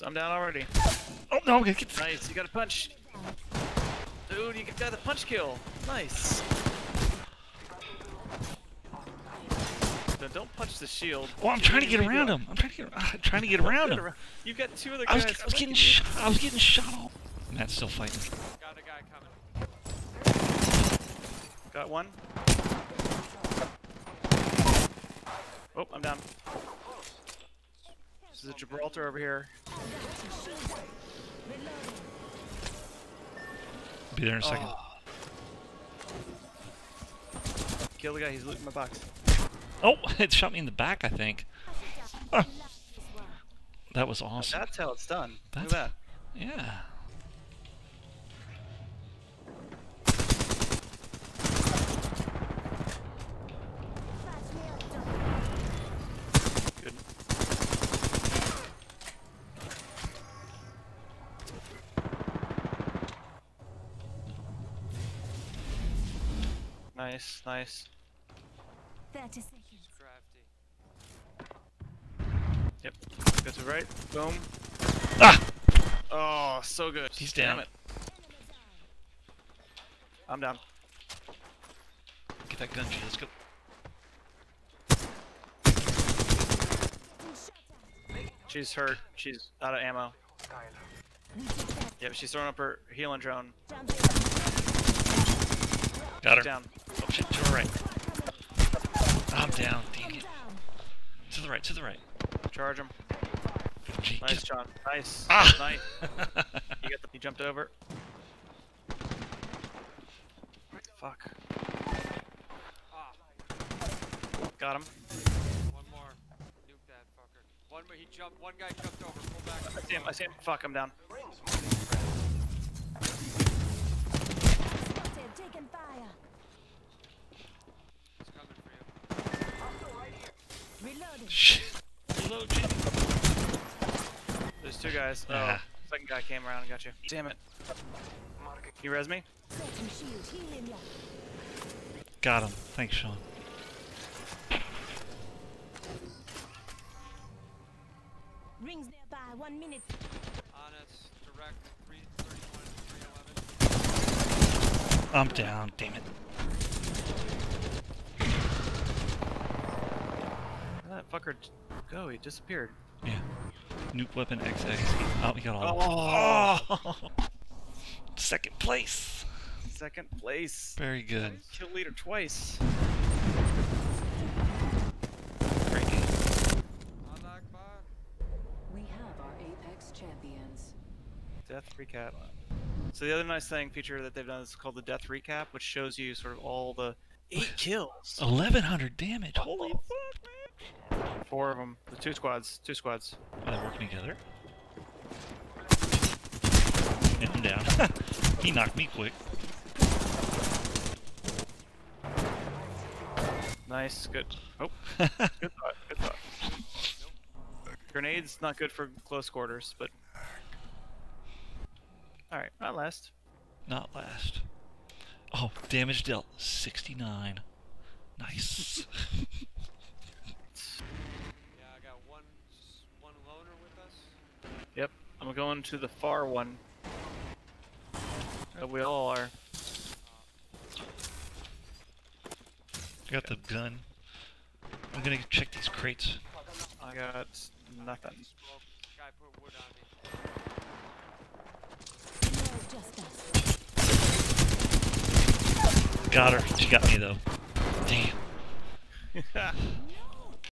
I'm down already. Oh no, I'm gonna get. Nice, you got a punch. Dude, you got the punch kill. Nice. Don't- Don't punch the shield. Well, I'm You trying to get around him. I'm trying to get. I'm trying to get around him. You've got two other I was, guys. I was getting shot. I was getting shot off. Matt's still fighting. Got a guy coming. you. Got one. Oh, I'm down. Is a Gibraltar over here. Be there in a second. Oh. Kill the guy, he's looting my box. Oh, it shot me in the back. I think. That was awesome. That's how it's done. Look at that. Yeah. Good. Nice, nice. 30 seconds. Crafty. Yep. Go to the right. Boom. Ah! Oh, so good. He's Damn down. it. I'm down. Get that gun, G. Let's go. She's hurt. She's out of ammo. Yep, she's throwing up her healing drone. Got her. Down. Oh shit, to the right. I'm down. Dang it. To the right. To the right. Charge him. Nice, get- John. Nice. Ah! Nice. You got the, he jumped over. Fuck. Got him. One more. He jumped. One guy jumped over. Pull back. I see him. I see him. Fuck, I'm down. Taking fire. He's coming for you. Reloading. Shit. Reload, There's two guys. Oh, Ah. second guy came around and got you. Damn it. Can you res me? Setting shield, healing ya. Got him. Thanks, Sean. Rings nearby, one minute. On us. Direct. 331 311. I'm down. Damn it. Where'd that fucker go? He disappeared. Yeah. Nuke weapon XX. Oh, we got all. Oh, Oh! Second place. second place. Very good. Kill leader twice. Death recap. So the other nice thing feature that they've done is called the death recap, which shows you sort of all the eight kills. 1100 damage. Holy fuck, man. Four of them. The two squads. Two squads. Are they working together? Yeah, I'm down. he knocked me quick. Nice. Good. Oh, good thought. Good thought. Grenades not good for close quarters, but all right. Not last. Not last. Oh, damage dealt 69. Nice. Yeah, I got one. One loner with us. Yep. I'm going to the far one. Uh, we all are. Got the gun. I'm gonna check these crates. I got nothing. Got her. She got me though. Damn.